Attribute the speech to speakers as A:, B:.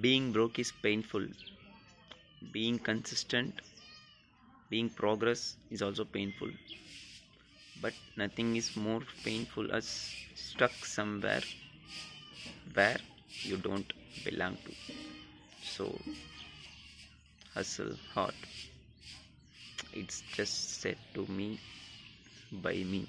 A: being broke is painful. Being consistent being progress is also painful. But nothing is more painful as stuck somewhere where you don't belong to. So hustle hard. It's just said to me by me.